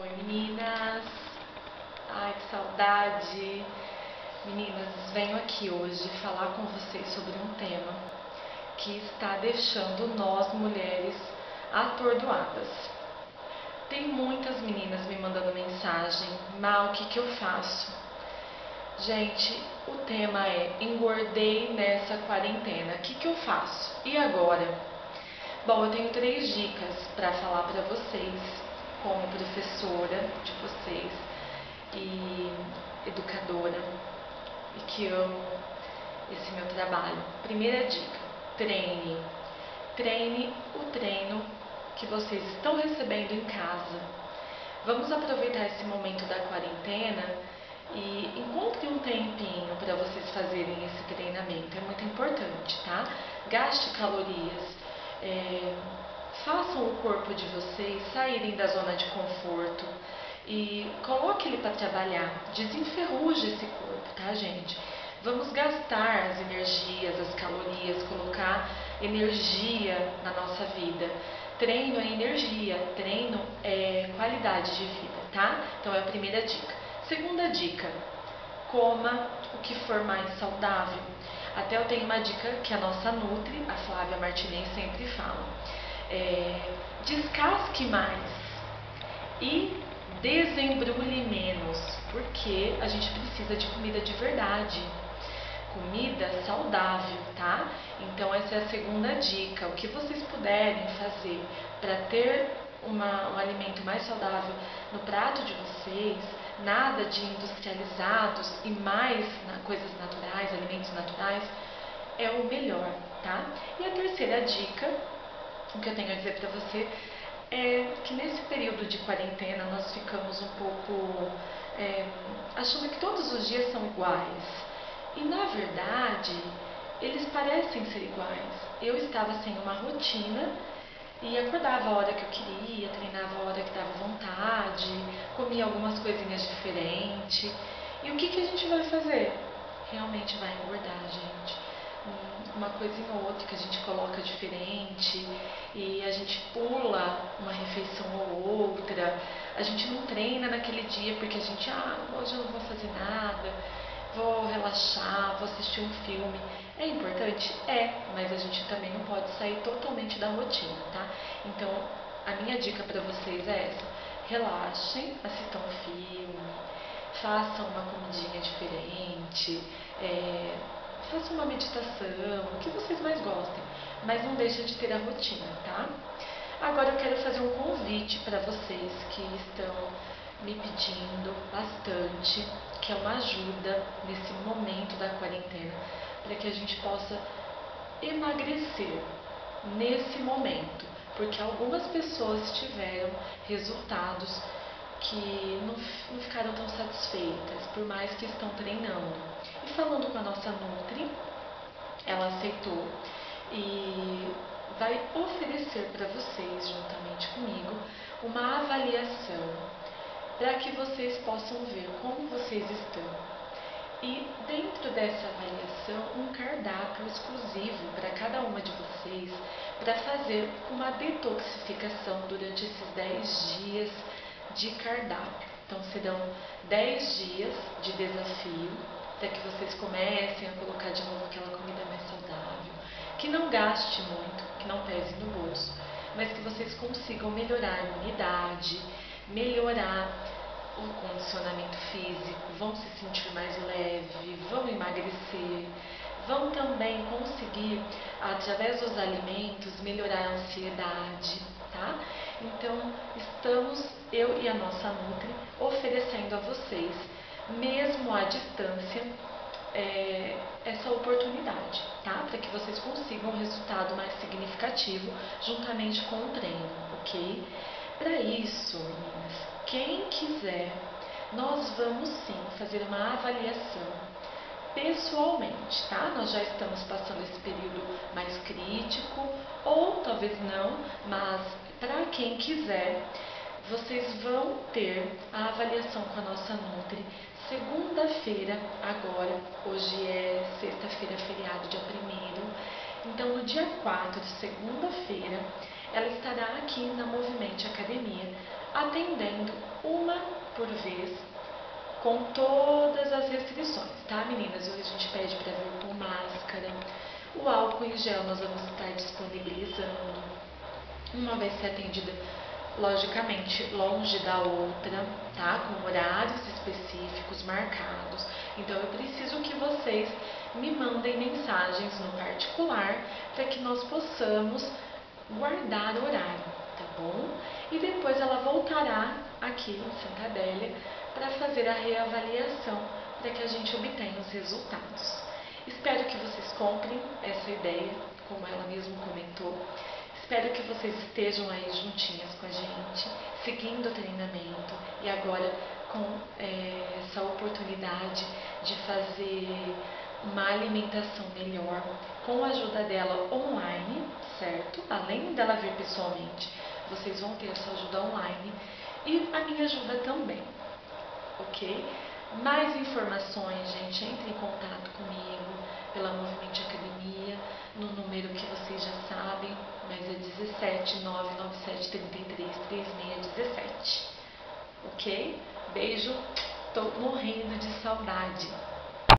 Oi meninas, ai que saudade. Meninas, venho aqui hoje falar com vocês sobre um tema que está deixando nós mulheres atordoadas. Tem muitas meninas me mandando mensagem, mal, o que, que eu faço? Gente, o tema é engordei nessa quarentena, o que, que eu faço? E agora? Bom, eu tenho três dicas para falar para vocês como professora de vocês e educadora e que amo esse meu trabalho. Primeira dica: treine. Treine o treino que vocês estão recebendo em casa. Vamos aproveitar esse momento da quarentena e encontre um tempinho para vocês fazerem esse treinamento. É muito importante, tá? Gaste calorias. É façam o corpo de vocês saírem da zona de conforto e coloque ele para trabalhar. Desenferruje esse corpo, tá, gente? Vamos gastar as energias, as calorias, colocar energia na nossa vida. Treino é energia, treino é qualidade de vida, tá? Então é a primeira dica. Segunda dica: coma o que for mais saudável. Até eu tenho uma dica que a nossa Nutri, a Flávia Martinez, sempre fala é, descasque mais e desembrulhe menos, porque a gente precisa de comida de verdade, comida saudável, tá? Então essa é a segunda dica. O que vocês puderem fazer para ter uma, um alimento mais saudável no prato de vocês, nada de industrializados e mais na, coisas naturais, alimentos naturais, é o melhor, tá? E a terceira dica o que eu tenho a dizer para você é que nesse período de quarentena nós ficamos um pouco é, achando que todos os dias são iguais. E na verdade, eles parecem ser iguais. Eu estava sem uma rotina e acordava a hora que eu queria, treinava a hora que dava vontade, comia algumas coisinhas diferentes. E o que, que a gente vai fazer? Realmente vai engordar, gente uma coisinha ou outra que a gente coloca diferente e a gente pula uma refeição ou outra, a gente não treina naquele dia porque a gente, ah, hoje eu não vou fazer nada, vou relaxar, vou assistir um filme. É importante? É, mas a gente também não pode sair totalmente da rotina, tá? Então, a minha dica para vocês é essa: relaxem, assistam um filme, façam uma comidinha diferente, é, faça uma meditação, o que vocês mais gostem, mas não deixa de ter a rotina, tá? Agora eu quero fazer um convite para vocês que estão me pedindo bastante, que é uma ajuda nesse momento da quarentena, para que a gente possa emagrecer nesse momento, porque algumas pessoas tiveram resultados que não, não ficaram tão satisfeitas, por mais que estão treinando. E falando com a nossa Nutri, aceitou e vai oferecer para vocês, juntamente comigo, uma avaliação para que vocês possam ver como vocês estão. E dentro dessa avaliação, um cardápio exclusivo para cada uma de vocês para fazer uma detoxificação durante esses 10 dias de cardápio. Então serão 10 dias de desafio para que vocês comecem a colocar de novo aquela comida mais saudável, que não gaste muito, que não pese no bolso, mas que vocês consigam melhorar a imunidade, melhorar o condicionamento físico, vão se sentir mais leve, vão emagrecer, vão também conseguir, através dos alimentos, melhorar a ansiedade, tá? Então, estamos, eu e a nossa Nutri, oferecendo a vocês, mesmo à distância, é, essa oportunidade, tá? Para que vocês consigam um resultado mais significativo juntamente com o treino, ok? Para isso, meninas, quem quiser, nós vamos sim fazer uma avaliação pessoalmente, tá? Nós já estamos passando esse período mais crítico, ou talvez não, mas para quem quiser, vocês vão ter a avaliação com a nossa Nutri segunda-feira, agora, hoje é sexta-feira, feriado, dia 1 Então, no dia 4, segunda-feira, ela estará aqui na Movimente Academia, atendendo por vez, com todas as restrições, tá meninas? Hoje a gente pede para vir com máscara. O álcool em gel nós vamos estar disponibilizando. Uma vai ser atendida, logicamente, longe da outra, tá? Com horários específicos marcados. Então eu preciso que vocês me mandem mensagens no particular para que nós possamos guardar horário, tá bom? E depois ela voltará aqui em Santa Adélia para fazer a reavaliação para que a gente obtenha os resultados. Espero que vocês comprem essa ideia, como ela mesmo comentou. Espero que vocês estejam aí juntinhas com a gente, seguindo o treinamento e agora com é, essa oportunidade de fazer uma alimentação melhor com a ajuda dela online, certo? Além dela vir pessoalmente, vocês vão ter essa ajuda online e a minha ajuda também, ok? Mais informações, gente, entre em contato comigo pela Movimento Academia, no número que vocês 3799733317. Ok? Beijo, tô morrendo de saudade.